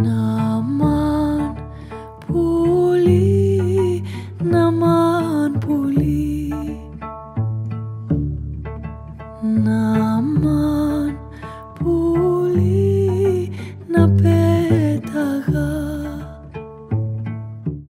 naman puli, naman puli, naman.